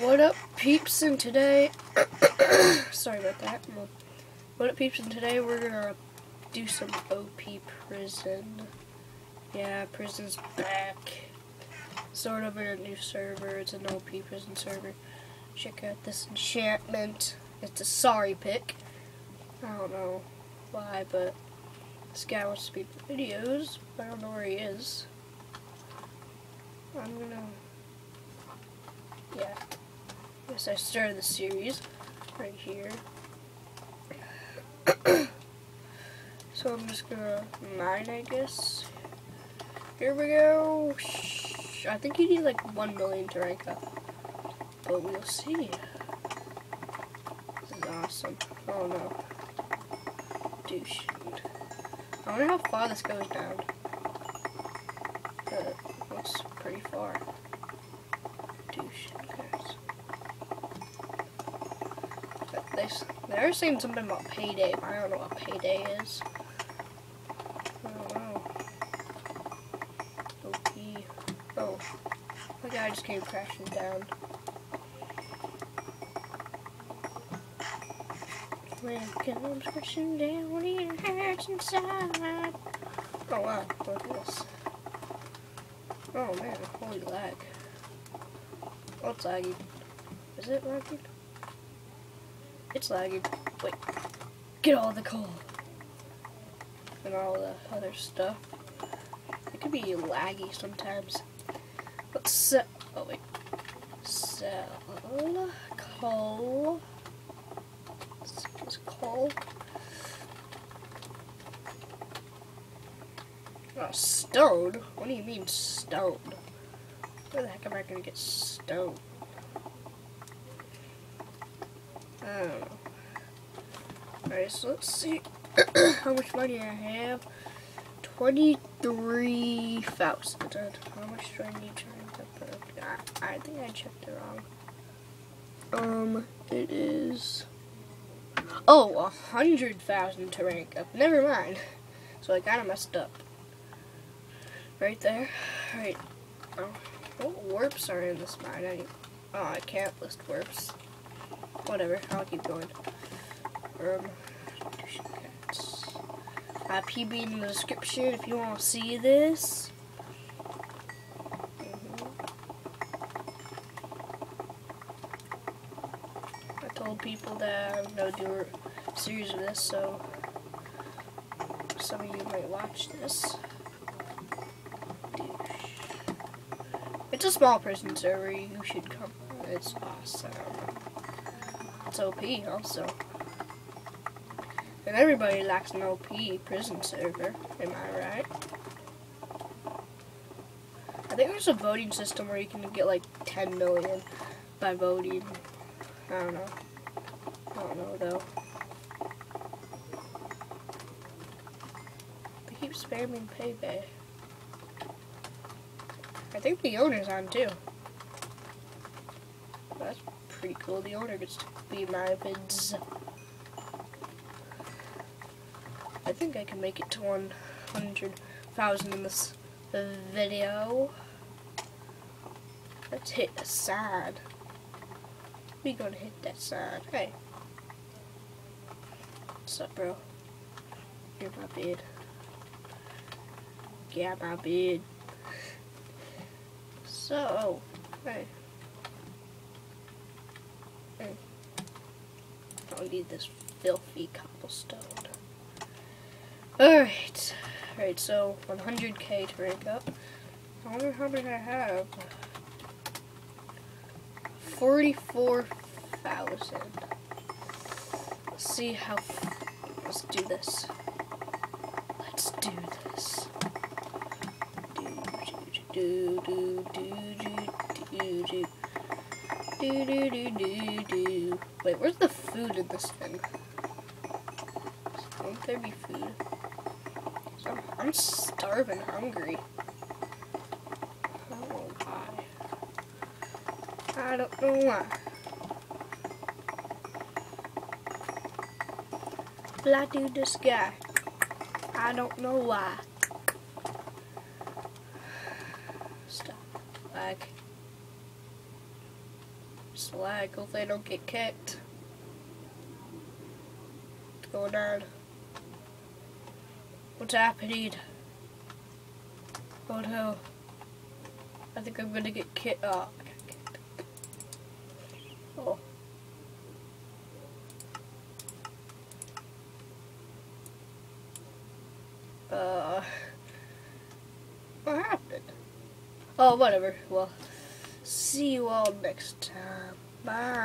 What up, peeps? And today, sorry about that. What up, peeps? And today we're gonna do some OP prison. Yeah, prison's back. Sort of in a new server. It's an OP prison server. Check out this enchantment. It's a sorry pick. I don't know why, but this guy wants to make videos. I don't know where he is. I'm gonna. I started the series right here. so I'm just gonna mine, I guess. Here we go. I think you need like 1 million to rank up. But we'll see. This is awesome. Oh no. Douche. I wonder how far this goes down. That looks pretty far. Douche. They, they're saying something about payday, but I don't know what payday is. I don't know. OP. Oh. The guy just came crashing down. Comes crashing down, hurts inside. Oh wow, look at this. Oh man, holy lag. What's laggy? Is it lagging? It's lagging. Wait. Get all the coal. And all the other stuff. It could be laggy sometimes. Let's sell. Oh, wait. Sell coal. Is coal? Oh, stone? What do you mean stone? Where the heck am I gonna get stone? Oh. Alright, so let's see how much money I have. 23,000. How much do I need to rank up? I, I think I checked it wrong. Um, it is... Oh, a 100,000 to rank up. Never mind. So I kind of messed up. Right there. Right. Oh, what warps are in this mine? I, oh, I can't list warps. Whatever, I'll keep going. Um, uh, IP in the description if you want to see this. Mm-hmm. I told people that I'm going to do a series of this, so some of you might watch this. It's a small prison server, you should come. It's awesome. It's OP also. And everybody likes an OP prison server, am I right? I think there's a voting system where you can get like 10 million by voting. I don't know. I don't know though. They keep spamming payday. I think the owner's on too. That's pretty cool. The owner gets to be my vids. I think I can make it to 100,000 in this video. Let's hit the side. We gonna hit that side. Hey. What's up, bro? You're my bed. Yeah, my bed. So, hey. Mm. Probably need this filthy cobblestone. Alright. Alright, so 100k to rank up. I wonder how many I have. 44,000. Let's see how. Let's do this. Let's do this. Do, do, do, do, do, do, do, do do do do. do do. Wait, where's the food in this thing? Won't there be food? I'm, I'm starving, hungry. I don't know why. I don't know why. Fly to the sky. I don't know why. Just lag. Hopefully I don't get kicked. What's going on? What's happening? Oh no. I think I'm gonna get kicked. Oh. oh. Uh. What happened? Oh, whatever. Well, see you all next time. Bye.